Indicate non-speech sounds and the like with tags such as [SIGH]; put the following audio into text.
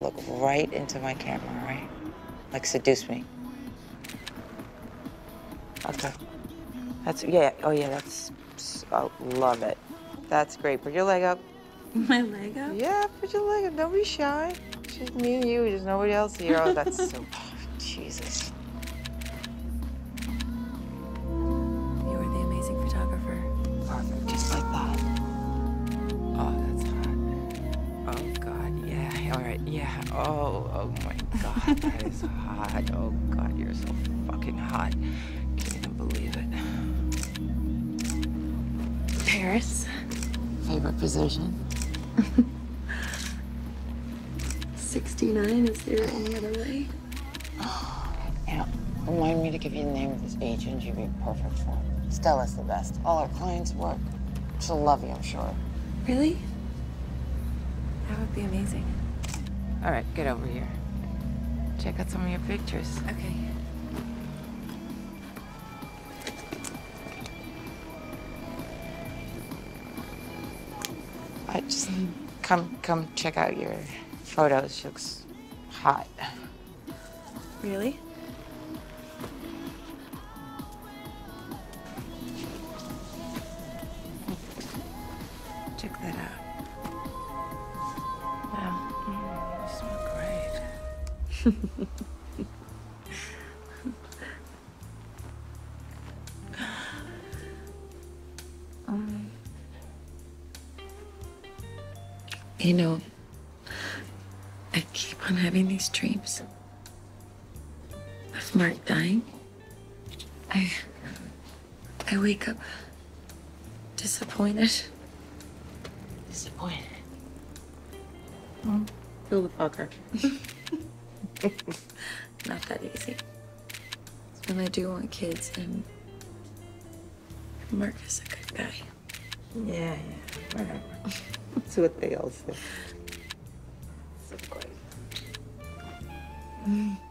Look right into my camera, right? Like seduce me. Okay. That's yeah. Oh yeah. That's. I love it. That's great. Put your leg up. [LAUGHS] My leg up? Yeah, put your leg up. Don't be shy. Just me and you. There's nobody else here. Oh, that's so. Oh, [LAUGHS] Jesus. Right. Yeah. Oh. Oh my God. That is hot. Oh God. You're so fucking hot. Can't even believe it. Paris. Favorite position? 69. Is there any other way? Yeah. Remind me to give you the name of this agent you'd be perfect for. Stella's the best. All our clients work. She'll love you, I'm sure. Really? That would be amazing. All right, get over here. Check out some of your pictures. Okay. I just come come check out your photos. She looks hot. Really? Check that out. Um, you know, I keep on having these dreams of Mark dying. I I wake up disappointed. Disappointed. Feel the fucker. [LAUGHS] [LAUGHS] Not that easy. And I do want kids, and Mark is a good guy. Yeah, yeah. Whatever. [LAUGHS] That's what they all say. So great. Mm. [LAUGHS]